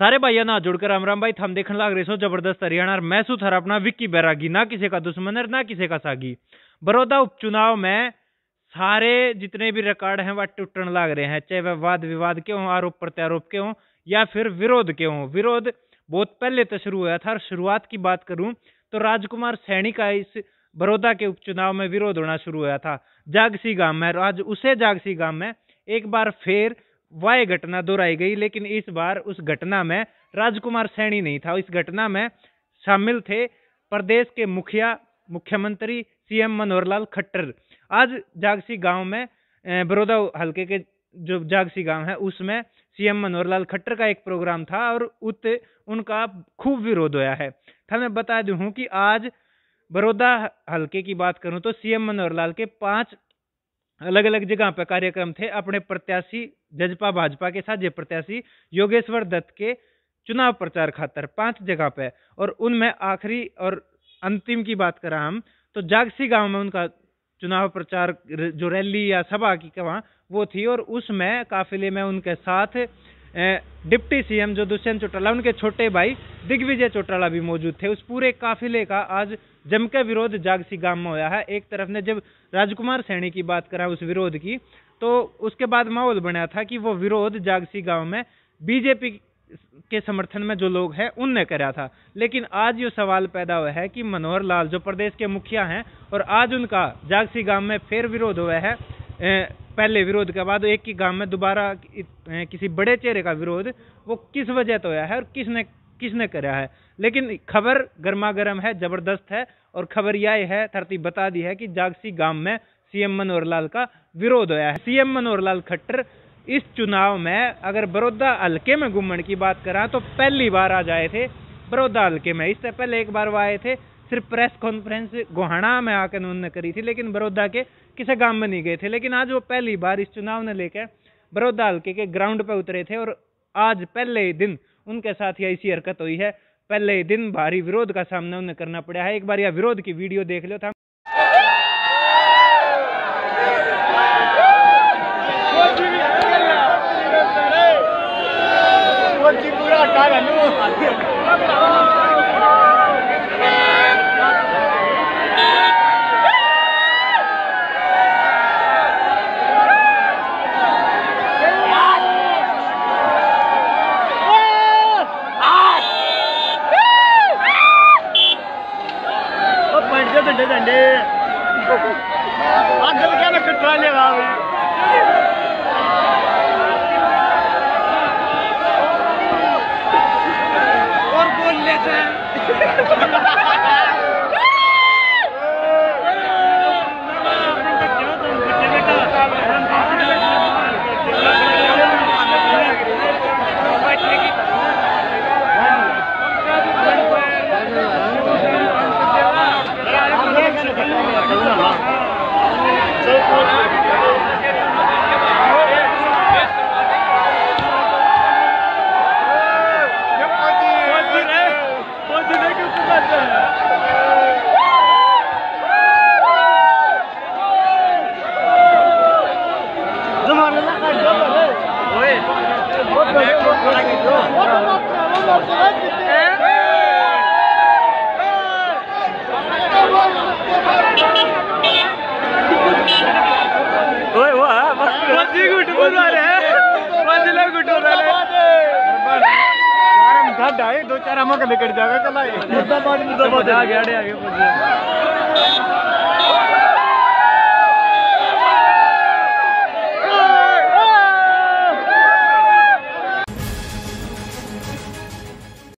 सारे भाइयों ना जुड़कर राम राम भाई, थम देखने लग रहे सो ज़बरदस्त हरियाणा और मैं सुथर अपना विक्की बैरागी, ना किसी का दुश्मन है ना किसी का सागी। बड़ौदा उपचुनाव में सारे जितने भी रिकॉर्ड हैं, वह टूटने लग रहे हैं, चाहे वह वाद विवाद के हों आरोप प्रत्यारोप के हों या फिर विरोध के हों विरोध बहुत पहले तो शुरू हुआ था और शुरुआत की बात करूँ तो राजकुमार सैनी का इस बड़ौदा के उपचुनाव में विरोध होना शुरू हुआ था। जागसी गाँव में आज उसे जागसी गाँव में एक बार फिर वह घटना दोहराई गई, लेकिन इस बार उस घटना में राजकुमार सैनी नहीं था। इस घटना में शामिल थे प्रदेश के मुखिया, मुख्यमंत्री सीएम मनोहर लाल खट्टर। आज जागसी गाँव में बड़ौदा हल्के के जो जागसी गाँव है, उसमें सीएम मनोहर लाल खट्टर का एक प्रोग्राम था और उत, उनका खूब विरोध होया है। था, मैं बता दूँ कि आज बड़ौदा हल्के की बात करूँ तो सीएम मनोहर लाल के पाँच अलग अलग जगह पर कार्यक्रम थे अपने प्रत्याशी जजपा, भाजपा के साझे प्रत्याशी योगेश्वर दत्त के चुनाव प्रचार खातर पाँच जगह पे। और उनमें आखिरी और अंतिम की बात करा हम तो जागसी गाँव में उनका चुनाव प्रचार जो रैली या सभा की वहाँ वो थी। और उसमें काफिले में उनके साथ डिप्टी सीएम जो दुष्यंत चौटाला, उनके छोटे भाई दिग्विजय चौटाला भी मौजूद थे उस पूरे काफिले का आज जमकर विरोध जागसी गाँव में होया है। एक तरफ़ ने जब राजकुमार सैनी की बात करा उस विरोध की तो उसके बाद माहौल बना था कि वो विरोध जागसी गाँव में बीजेपी के समर्थन में जो लोग हैं, उनने करा था। लेकिन आज ये सवाल पैदा हुआ है कि मनोहर लाल, जो प्रदेश के मुखिया हैं, और आज उनका जागसी गाँव में फिर विरोध हुआ है पहले विरोध के बाद एक ही गाँव में दोबारा किसी बड़े चेहरे का विरोध, वो किस वजह से हुआ है और किसने किसने करा है? लेकिन खबर गर्मा गर्म है, ज़बरदस्त है और खबर यह है, धरती बता दी है कि जागसी गाँव में सीएम मनोहर लाल का विरोध होया है। सीएम मनोहर लाल खट्टर, इस चुनाव में अगर बड़ौदा हल्के में घूमने की बात करा तो पहली बार आ जाए थे। बड़ौदा हल्के में, इससे पहले एक बार वो आए थे। सिर्फ़ प्रेस कॉन्फ्रेंस गोहाणा में आकर उन्होंने करी थी, लेकिन बड़ौदा के किसी गाँव में नहीं गए थे। लेकिन आज वो पहली बार इस चुनाव ने लेकर बड़ौदा हल्के के ग्राउंड पर उतरे थे और आज पहले ही दिन उनके साथ ही ऐसी हरकत हुई है। पहले ही दिन भारी विरोध का सामना उन्हें करना पड़ा है। एक बार यह विरोध की वीडियो देख लो था। రాలేదండి అక్కడికైనా కట్టు రాలేదా दो चार हम निकट जाएगा कल आए मुद्दा मुद्दा आगे आगे